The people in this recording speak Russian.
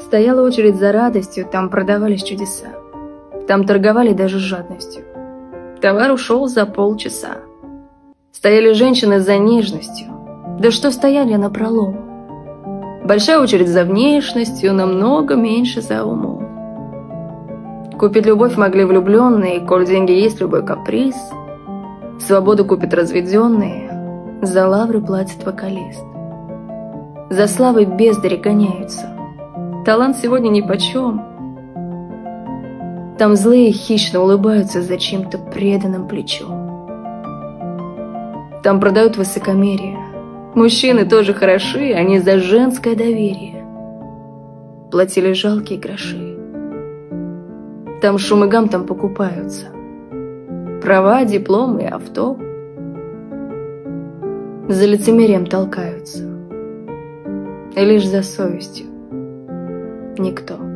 Стояла очередь за радостью, там продавались чудеса. Там торговали даже жадностью. Товар ушел за полчаса. Стояли женщины за нежностью. Да что стояли на пролом? Большая очередь за внешностью, намного меньше за умом. Купить любовь могли влюбленные, коль деньги есть любой каприз. Свободу купят разведенные, за лавры платит вокалист. За славой бездари гоняются. Талант сегодня ни почем. Там злые хищно улыбаются за чьим-то преданным плечом. Там продают высокомерие. Мужчины тоже хороши, они за женское доверие. Платили жалкие гроши. Там шум и гам там покупаются. Права, дипломы авто. За лицемерием толкаются. И лишь за совестью. Никто.